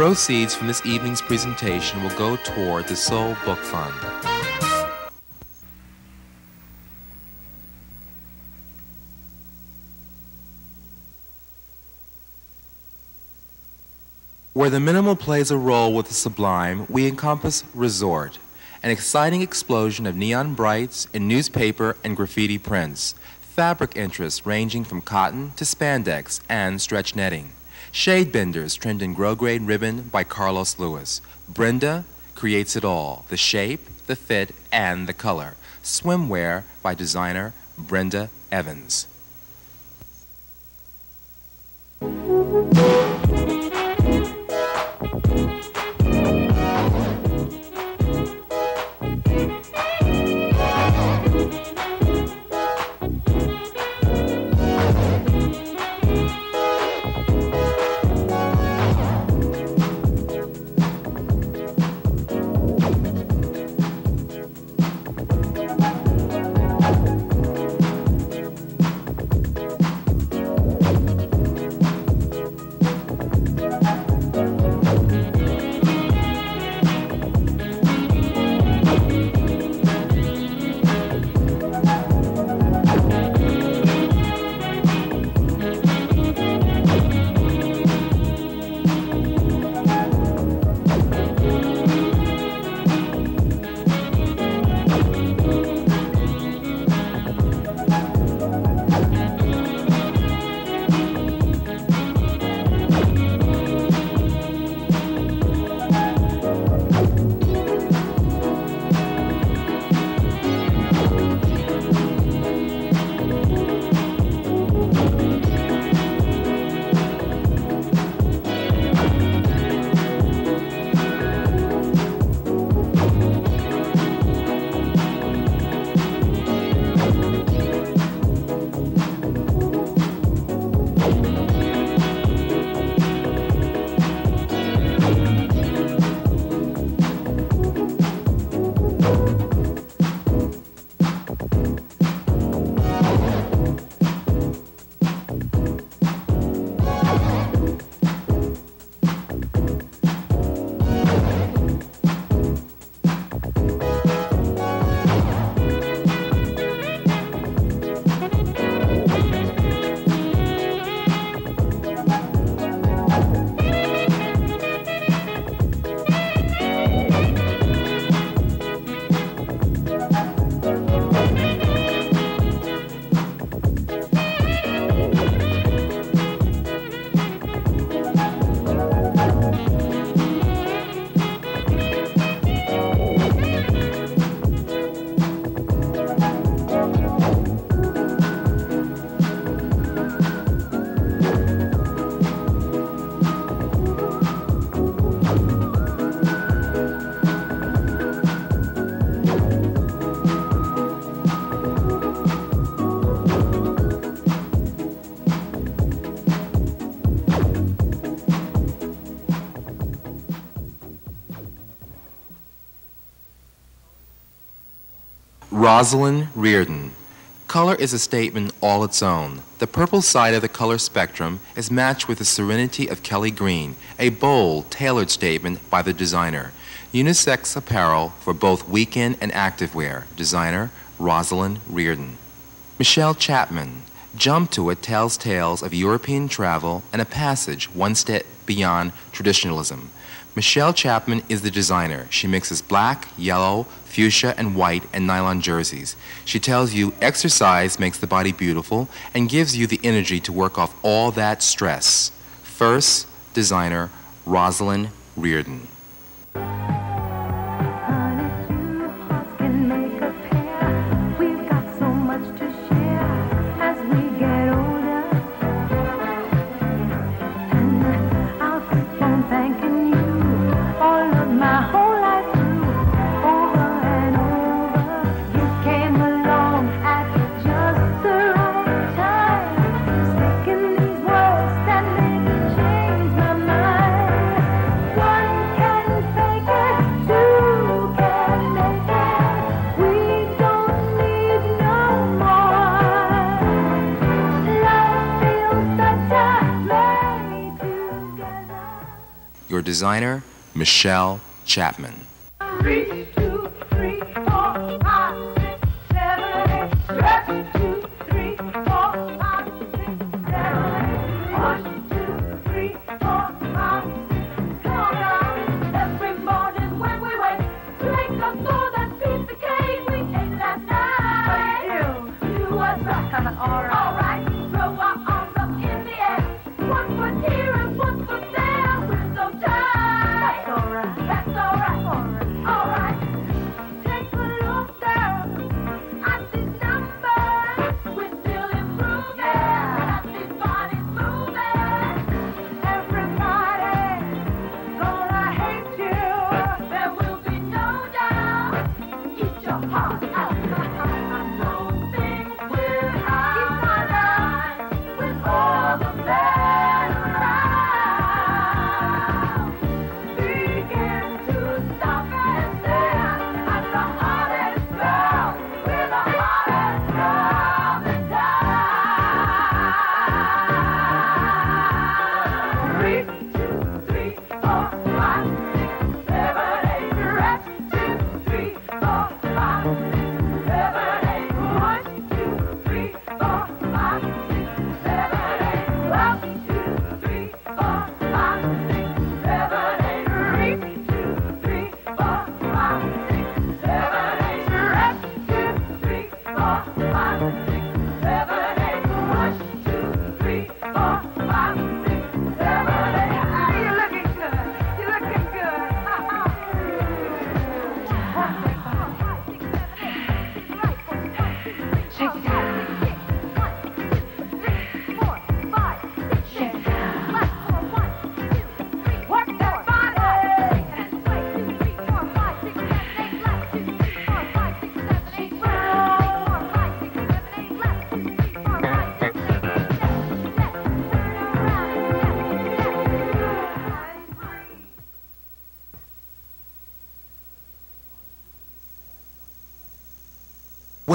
Proceeds from this evening's presentation will go toward the Soul Book Fund. Where the minimal plays a role with the sublime, we encompass resort, an exciting explosion of neon brights in newspaper and graffiti prints, fabric interests ranging from cotton to spandex and stretch netting, shade benders trimmed in grosgrain ribbon by Carlos Lewis. Brenda creates it all the shape, the fit, and the color. Swimwear by designer Brenda Evans. Rosalind Reardon. Color is a statement all its own. The purple side of the color spectrum is matched with the serenity of Kelly Green, a bold, tailored statement by the designer. Unisex apparel for both weekend and active wear. Designer Rosalind Reardon. Michelle Chatman. Jump to It tells tales of European travel and a passage one step beyond traditionalism. Michelle Chatman is the designer. She mixes black, yellow, fuchsia, and white and nylon jerseys. She tells you exercise makes the body beautiful and gives you the energy to work off all that stress. First, designer Rosalind Reardon. designer Michelle Chatman.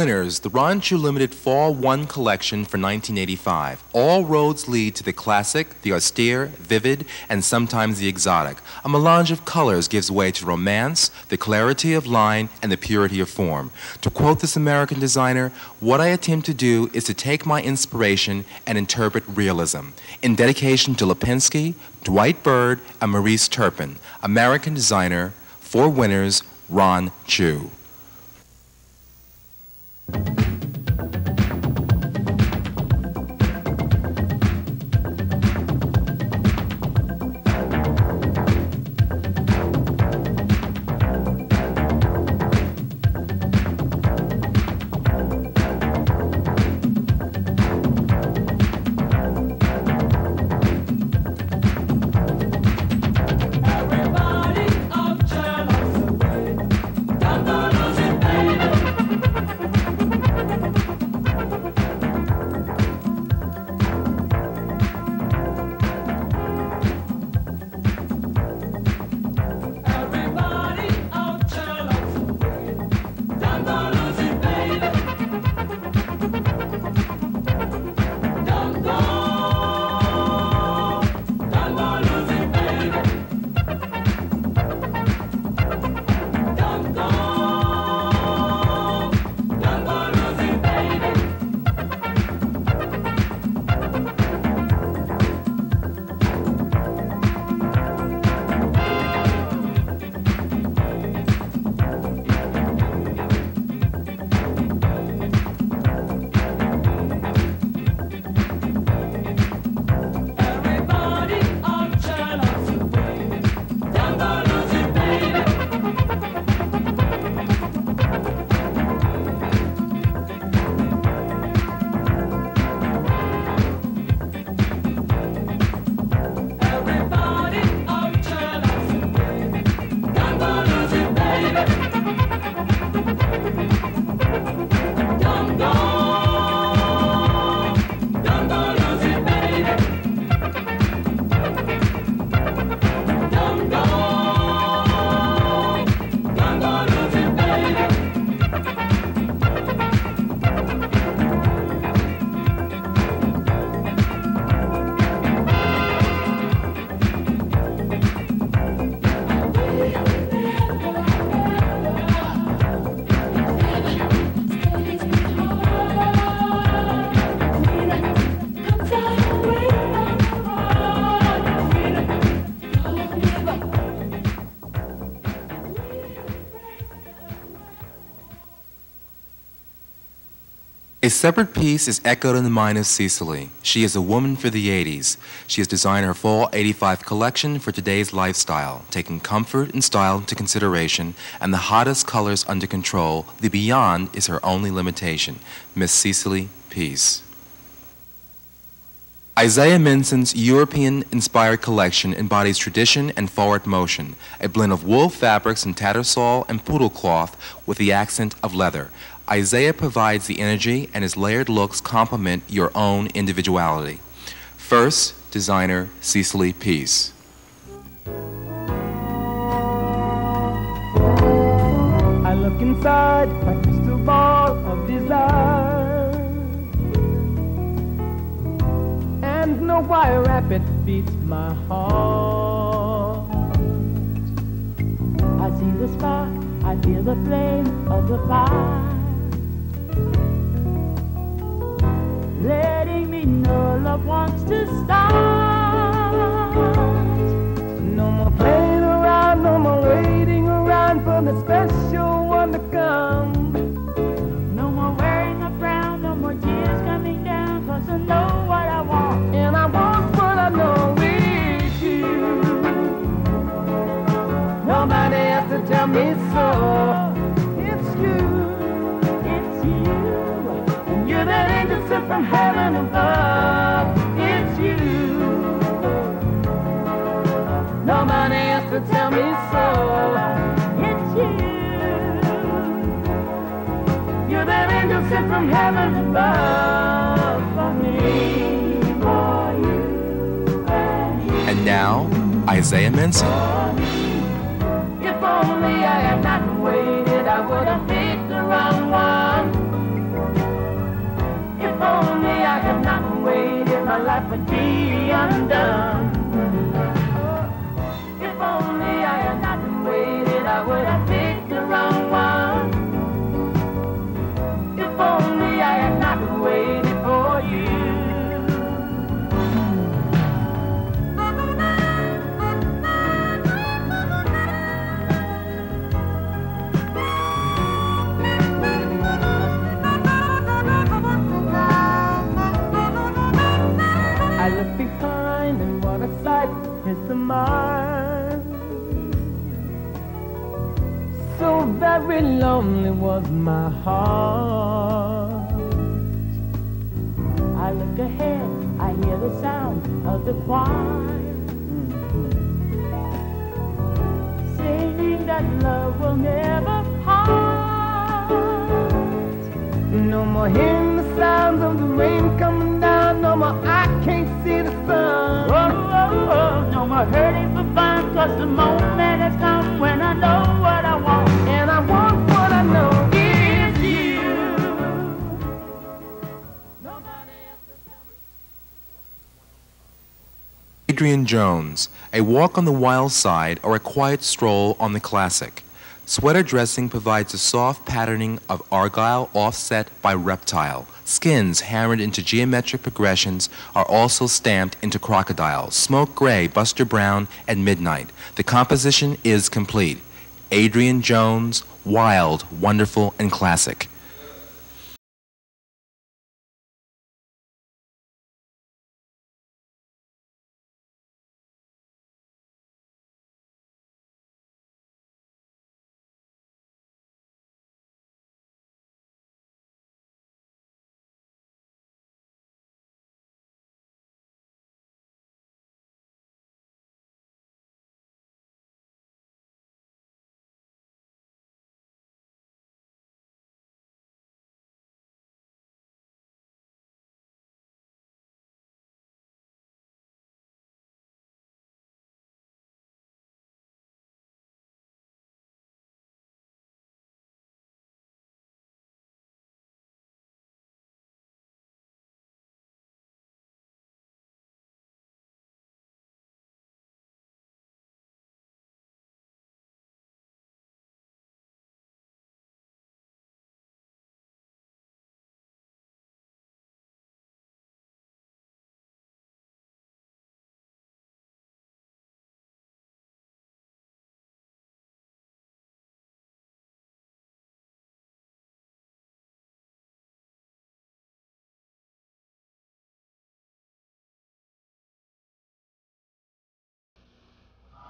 winners, the Ron Chew Limited Fall 1 collection for 1985. All roads lead to the classic, the austere, vivid, and sometimes the exotic. A melange of colors gives way to romance, the clarity of line, and the purity of form. To quote this American designer, what I attempt to do is to take my inspiration and interpret realism. In dedication to Lipinski, Dwight Byrd, and Maurice Turpin, American designer, four winners, Ron Chew. Thank you. Separate piece is echoed in the mind of Cicely. She is a woman for the 80s. She has designed her fall 85 collection for today's lifestyle, taking comfort and style into consideration and the hottest colors under control. The beyond is her only limitation. Miss Cicely Peace. Isiah Minson's European-inspired collection embodies tradition and forward motion, a blend of wool fabrics and tattersall and poodle cloth with the accent of leather. Isiah provides the energy and his layered looks complement your own individuality. First, designer Cicely Peace. I look inside my crystal ball of desire And know why rapid beats my heart I see the spark, I feel the flame of the fire Letting me know love wants to start. No more playing around, no more waiting around for the special Minson. If very lonely was my heart. I look ahead, I hear the sound of the choir. Singing that love will never part. No more hearing the sounds of the rain coming down. No more I can't see the sun. Oh, oh, oh. No more hurting for fun. Cause the moment has come when I know Adrienne Jones, A Walk on the Wild Side or a Quiet Stroll on the Classic. Sweater dressing provides a soft patterning of argyle offset by reptile. Skins hammered into geometric progressions are also stamped into crocodile, smoke gray, buster brown, and midnight. The composition is complete. Adrienne Jones, wild, wonderful, and classic.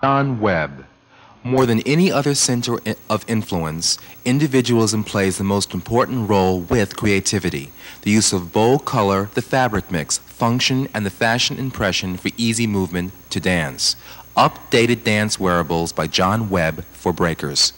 Jon Webb. More than any other center of influence, individualism plays the most important role with creativity. The use of bold color, the fabric mix, function, and the fashion impression for easy movement to dance. Updated dance wearables by Jon Webb for breakers.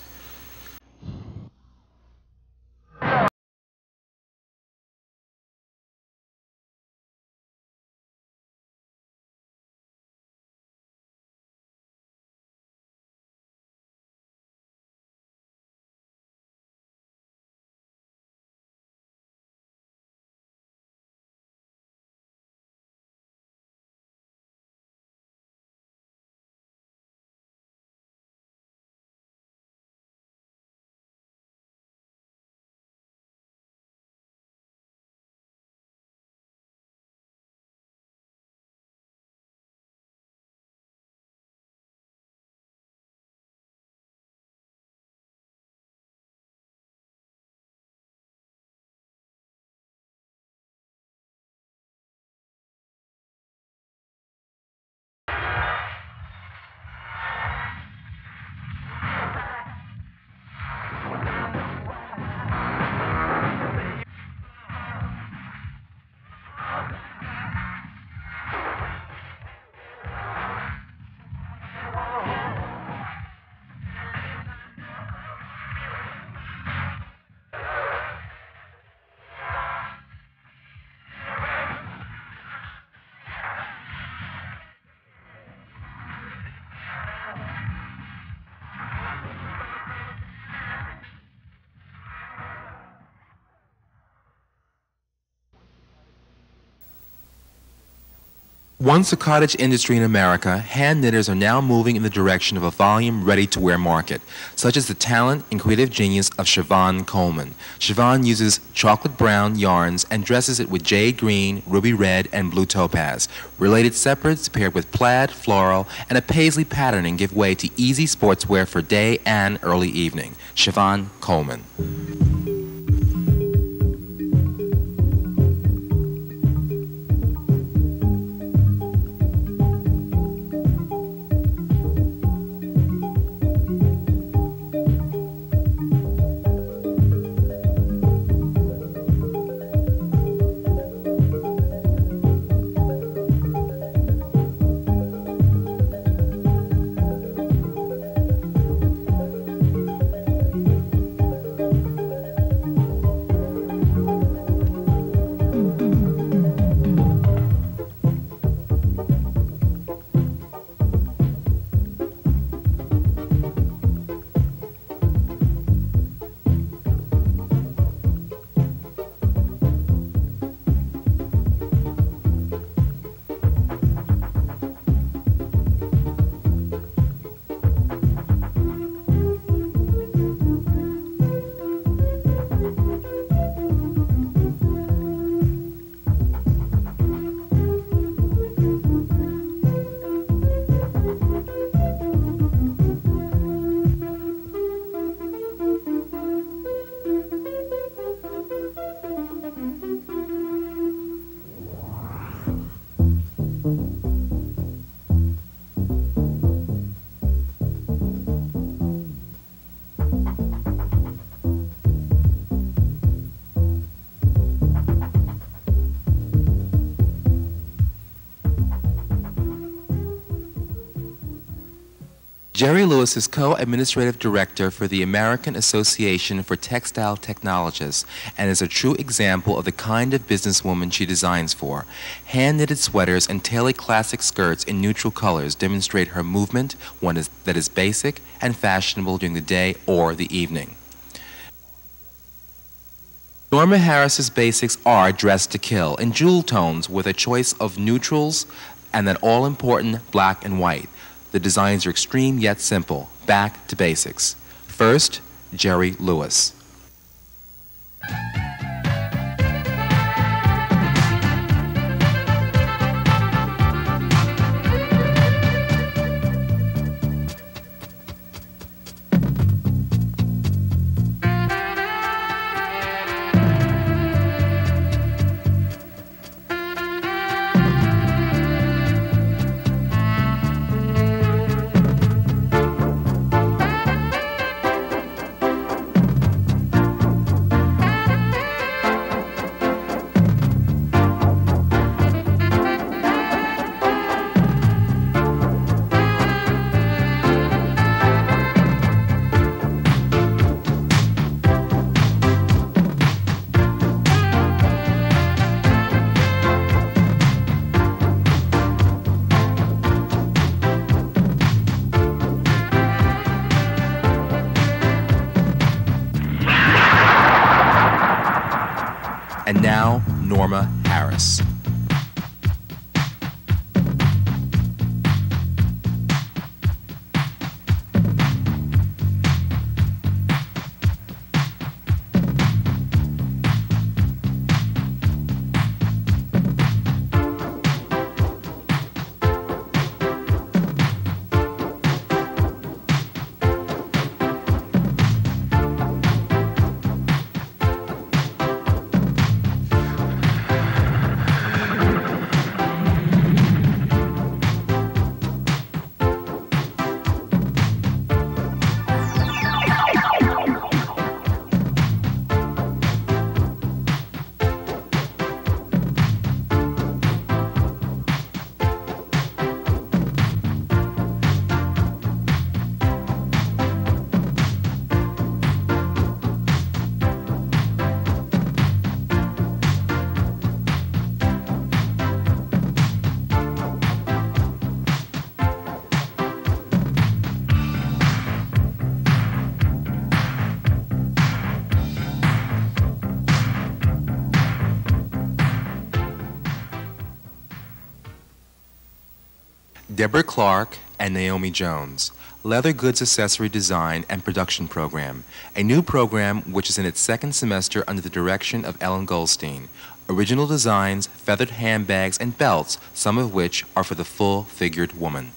Once a cottage industry in America, hand knitters are now moving in the direction of a volume ready to wear market, such as the talent and creative genius of Shyvonne Coleman. Shyvonne uses chocolate brown yarns and dresses it with jade green, ruby red, and blue topaz. Related separates paired with plaid, floral, and a paisley patterning give way to easy sportswear for day and early evening. Shyvonne Coleman. Gerri Lewis is co-administrative director for the American Association for Textile Technologists and is a true example of the kind of businesswoman she designs for. Hand-knitted sweaters and tailored classic skirts in neutral colors demonstrate her movement, one is, that is basic and fashionable during the day or the evening. Norma Harris's basics are dressed to kill in jewel tones with a choice of neutrals and that all-important black and white. The designs are extreme yet simple. Back to basics. First, Gerri Lewis. Deborah Clark and Naomi Jones. Leather Goods Accessory Design and Production Program, a new program which is in its second semester under the direction of Ellen Goldstein. Original designs, feathered handbags, and belts, some of which are for the full figured woman.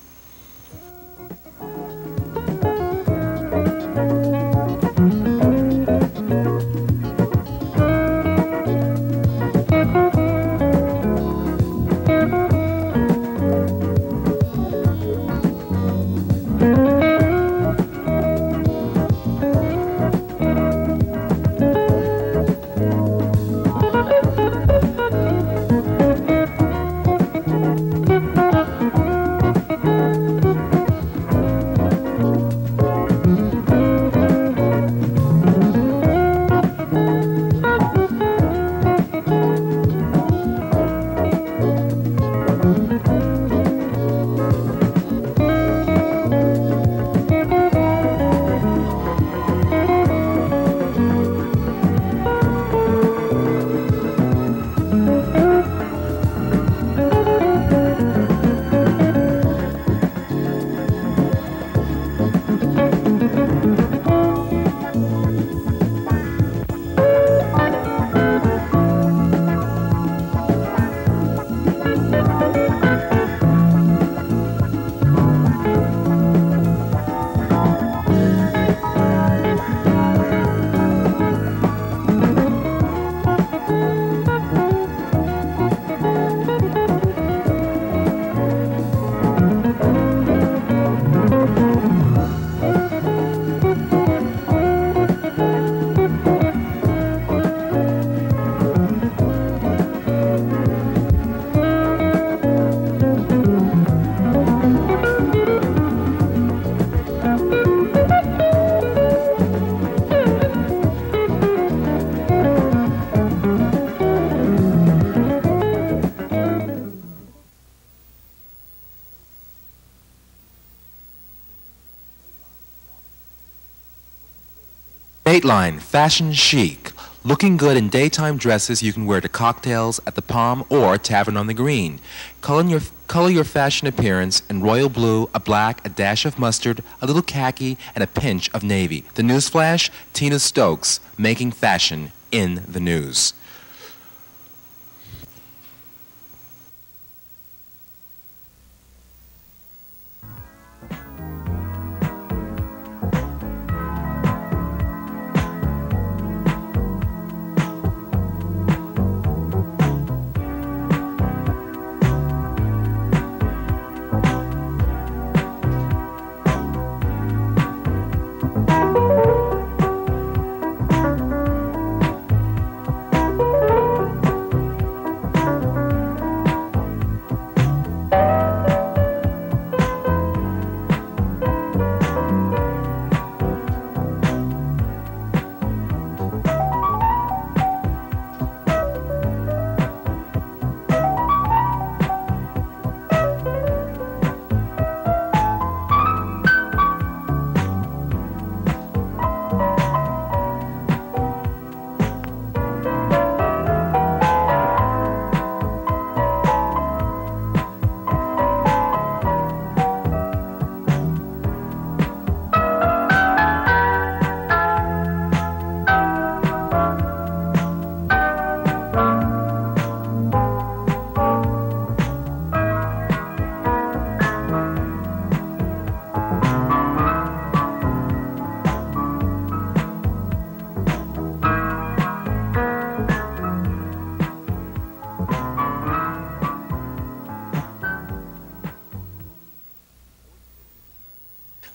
Dateline Fashion Chic. Looking good in daytime dresses you can wear to cocktails at the Palm or Tavern on the Green. Color your, color your fashion appearance in royal blue, a black, a dash of mustard, a little khaki, and a pinch of navy. The newsflash Tina Stokes making fashion in the news.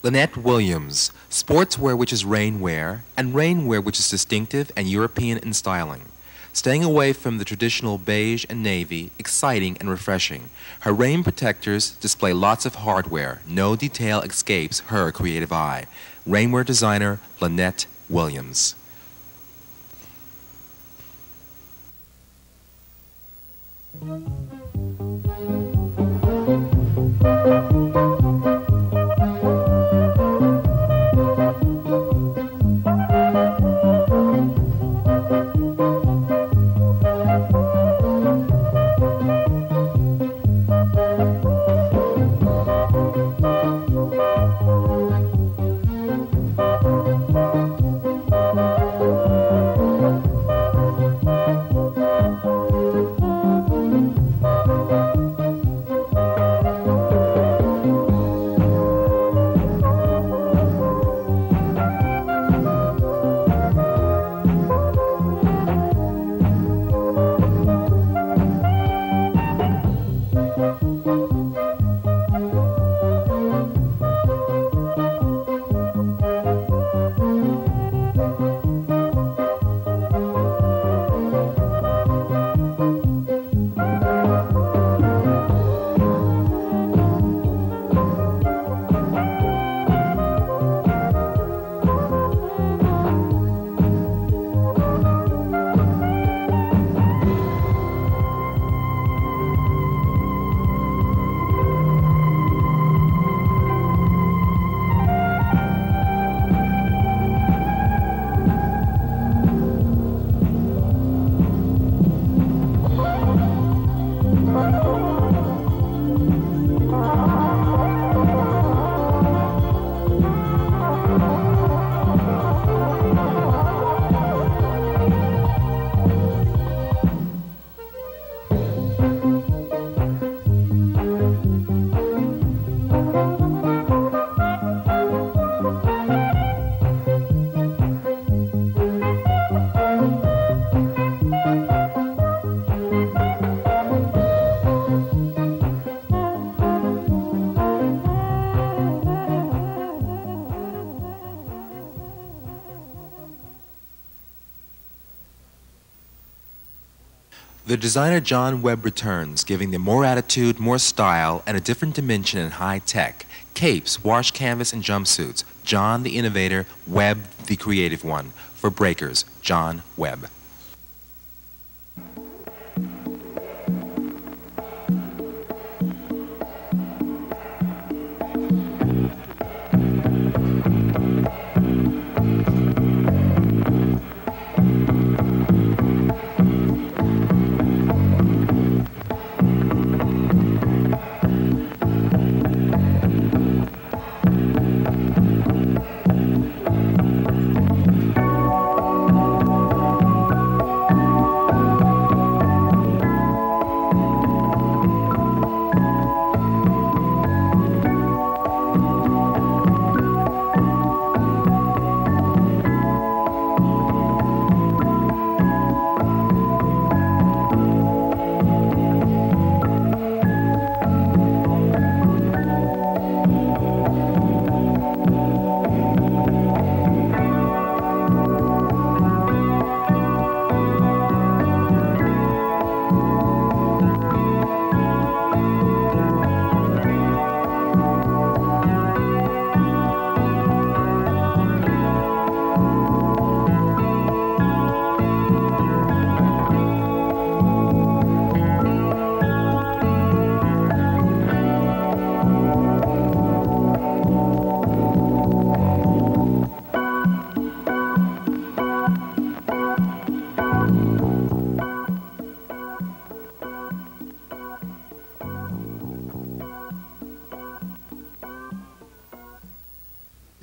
Lynette Williams, sportswear which is rainwear, and rainwear which is distinctive and European in styling. Staying away from the traditional beige and navy, exciting and refreshing. Her rain protectors display lots of hardware. No detail escapes her creative eye. Rainwear designer Lynette Williams. The designer Jon Webb returns, giving them more attitude, more style, and a different dimension in high tech. Capes, wash canvas, and jumpsuits. John the innovator, Webb the creative one. For breakers, John Webb.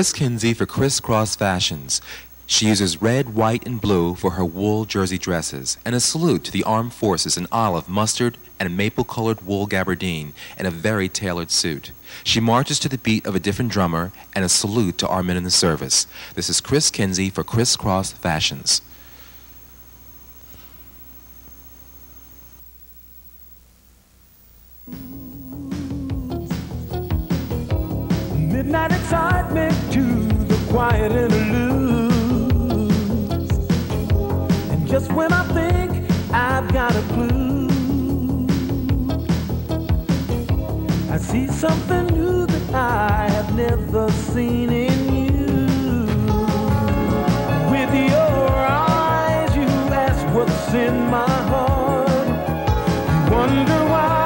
Chris Kenzie for Crisscross Fashions. She uses red, white, and blue for her wool jersey dresses, and a salute to the armed forces in olive, mustard, and maple-colored wool gabardine, and a very tailored suit. She marches to the beat of a different drummer, and a salute to our men in the service. This is Chris Kenzie for Crisscross Fashions. Midnight excitement to the quiet interludes. And just when I think I've got a clue, I see something new that I have never seen in you. With your eyes, you ask what's in my heart. You wonder why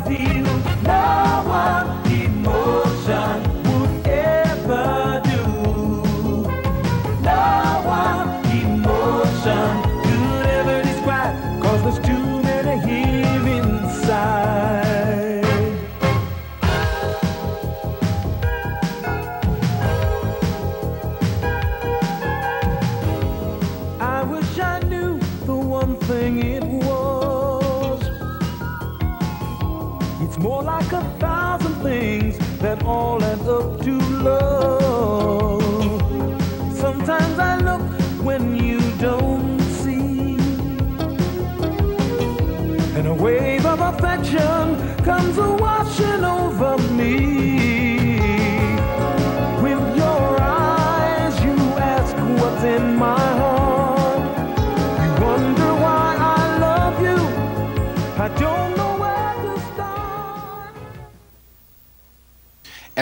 things that I love.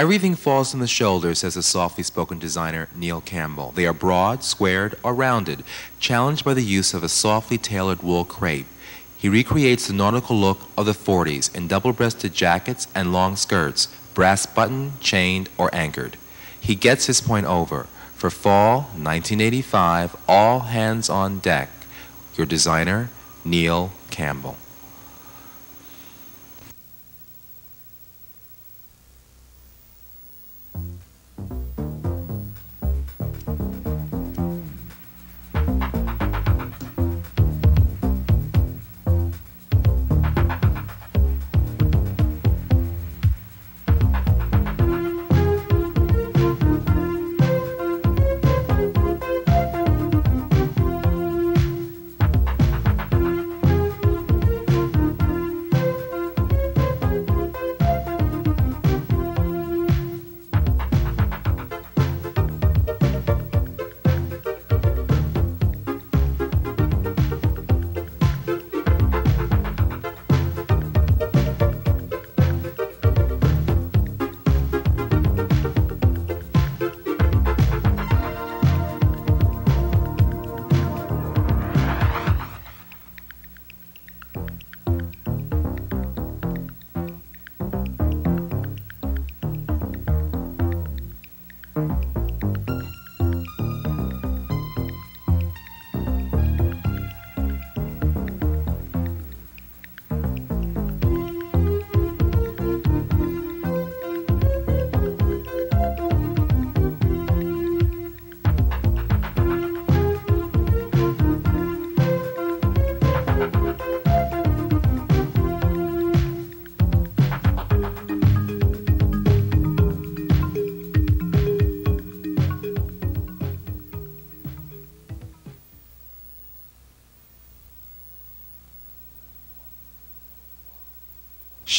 Everything falls on the shoulders, says the softly spoken designer Neil Campbell. They are broad, squared, or rounded, challenged by the use of a softly tailored wool crepe. He recreates the nautical look of the 40s in double breasted jackets and long skirts, brass buttoned, chained, or anchored. He gets his point over. For fall 1985, all hands on deck. Your designer, Neil Campbell.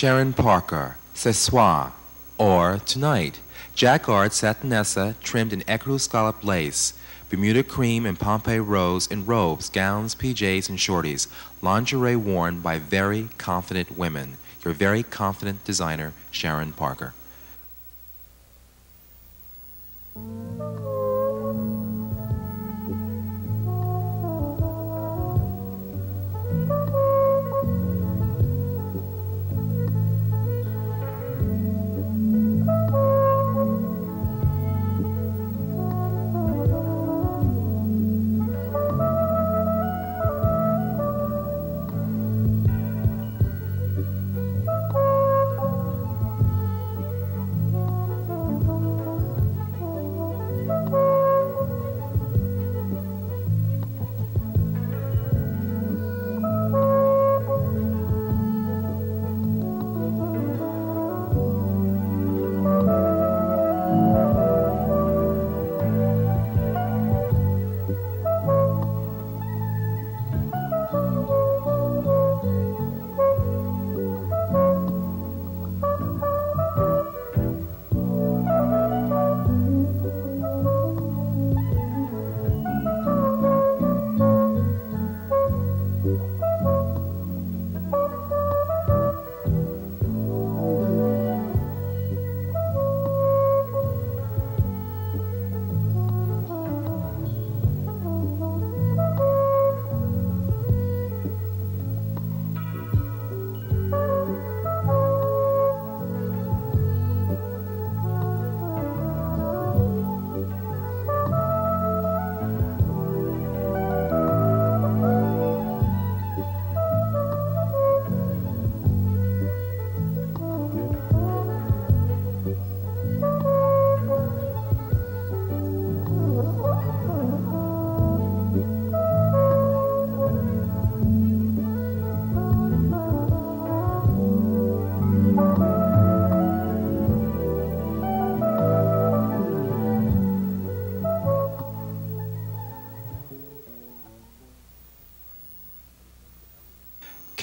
Sharon Parker, Ce soir, or Tonight. Jacquard satinessa trimmed in ecru scallop lace. Bermuda cream and Pompeii rose in robes, gowns, PJs, and shorties. Lingerie worn by very confident women. Your very confident designer, Sharon Parker.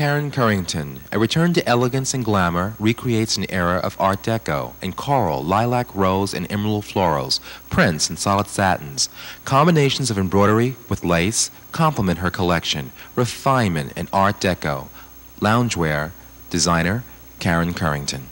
Karen Curinton, a return to elegance and glamour, recreates an era of Art Deco in coral, lilac, rose, and emerald florals, prints, and solid satins. Combinations of embroidery with lace complement her collection. Refinement and Art Deco. Loungewear, designer Karen Curinton.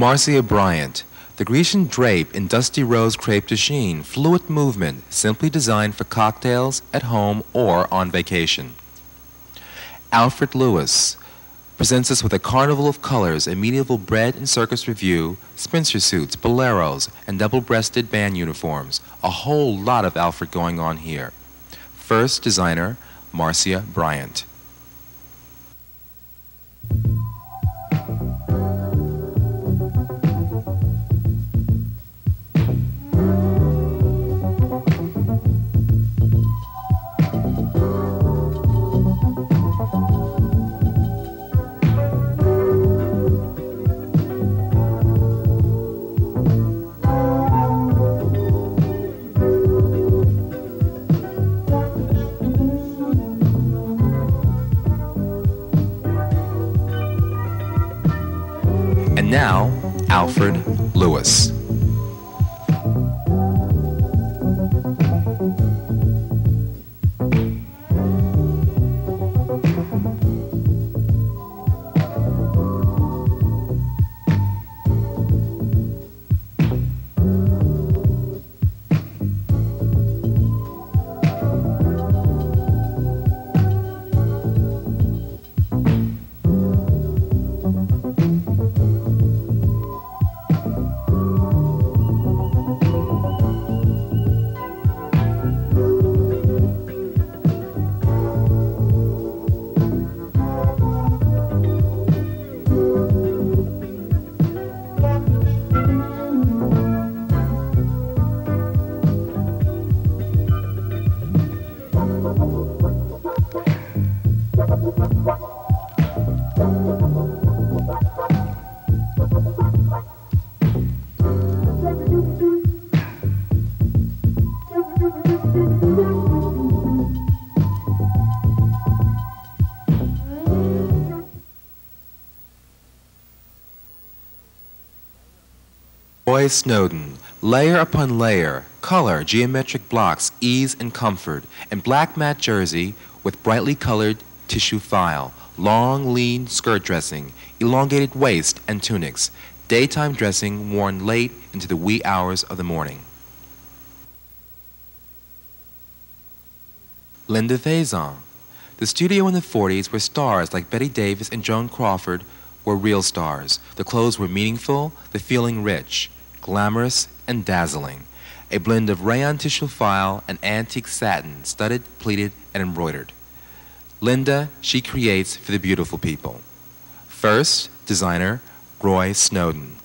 Marcia Bryant, the Grecian drape in dusty rose crepe de chine, fluid movement, simply designed for cocktails, at home, or on vacation. Alfred Lewis presents us with a carnival of colors, a medieval bread and circus review, spinster suits, boleros, and double-breasted band uniforms. A whole lot of Alfred going on here. First designer, Marcia Bryant. Roy Snowden, layer upon layer, color, geometric blocks, ease and comfort, and black matte jersey with brightly colored tissue faille, long, lean skirt dressing, elongated waist and tunics. daytime dressing worn late into the wee hours of the morning. Linda Faison. The studio in the 40s where stars like Bette Davis and Joan Crawford were real stars. The clothes were meaningful, the feeling rich, glamorous, and dazzling. A blend of rayon tissue faille and antique satin, studded, pleated, and embroidered. Linda, she creates for the beautiful people. First, designer Roy Snowden.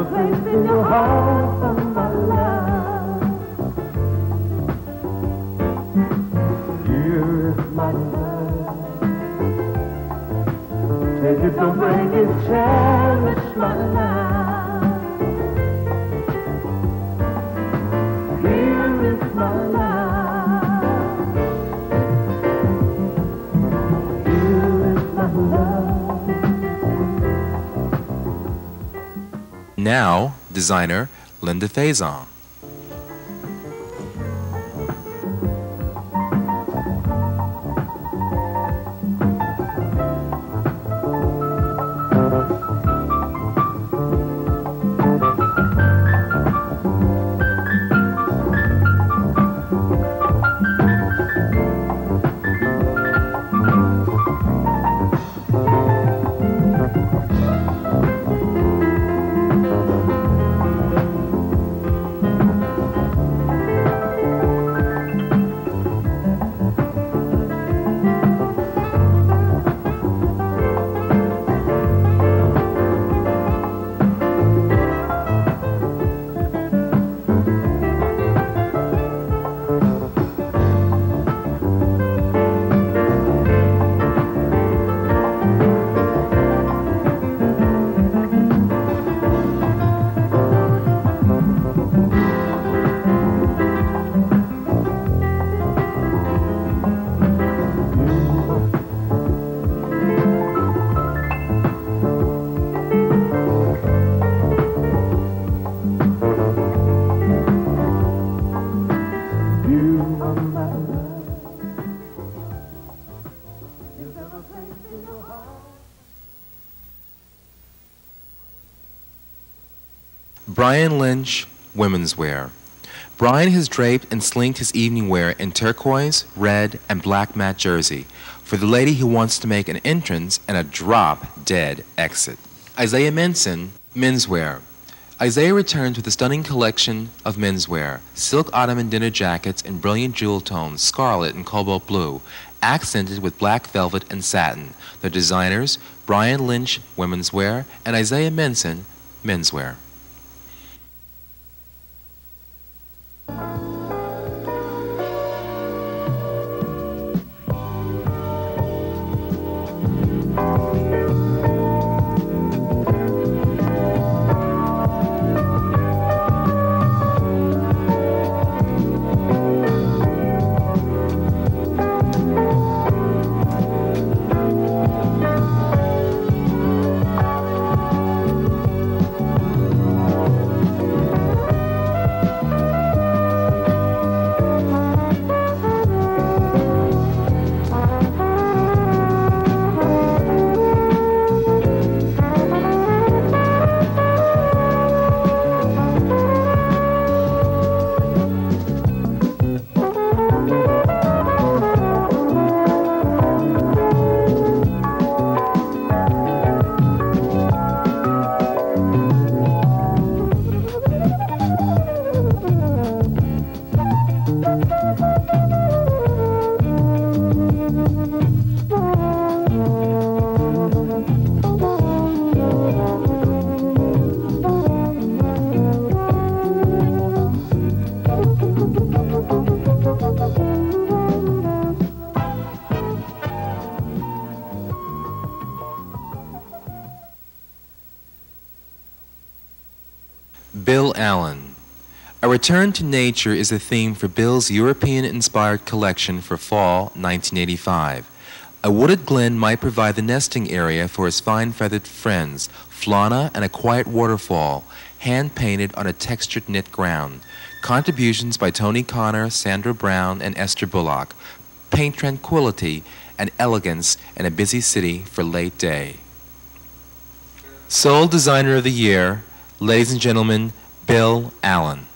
You've never in your heart for my love. Here is my love. Take it, don't break it, cherish my love. Now, designer Linda Faison. Brian Lynch, women's wear. Brian has draped and slinked his evening wear in turquoise, red, and black matte jersey for the lady who wants to make an entrance and a drop dead exit. Isiah Minson, menswear. Isiah returns with a stunning collection of menswear silk ottoman dinner jackets in brilliant jewel tones, scarlet and cobalt blue, accented with black velvet and satin. The designers, Brian Lynch, women's wear, and Isiah Minson, menswear. Return to nature is the theme for Bill's European inspired collection for fall 1985. A wooded glen might provide the nesting area for his fine feathered friends, Flana and a quiet waterfall, hand painted on a textured knit ground. Contributions by Tony Connor, Sandra Brown, and Esther Bullock. Paint tranquility and elegance in a busy city for late day. Soul Designer of the Year, ladies and gentlemen, Bill Allen.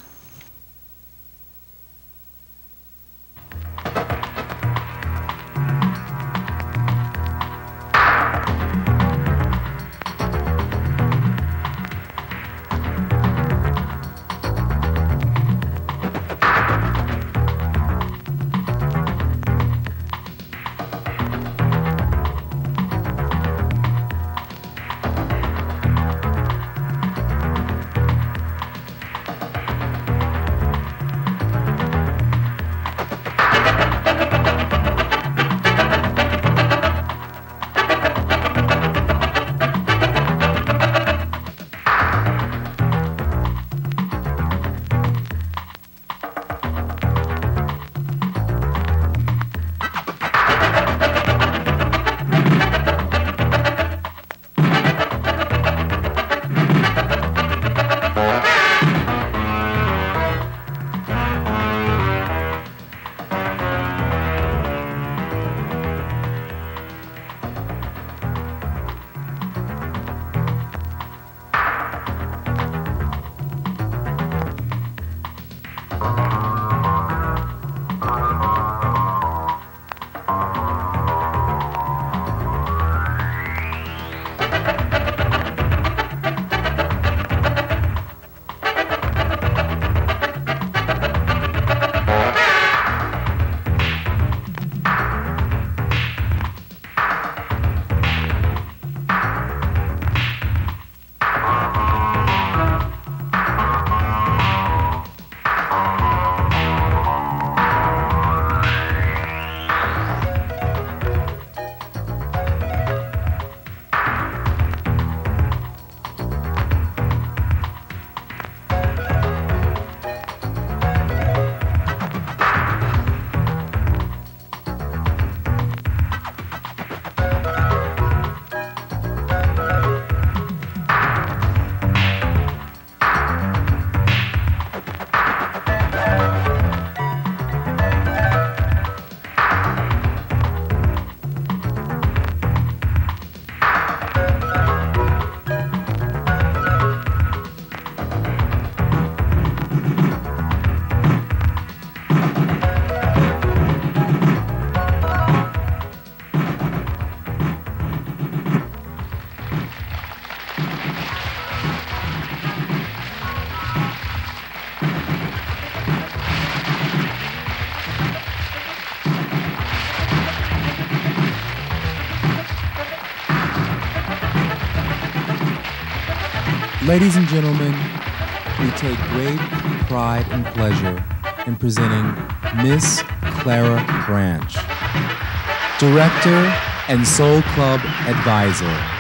Ladies and gentlemen, we take great pride and pleasure in presenting Miss Clara Branch, Director and Soul Club Advisor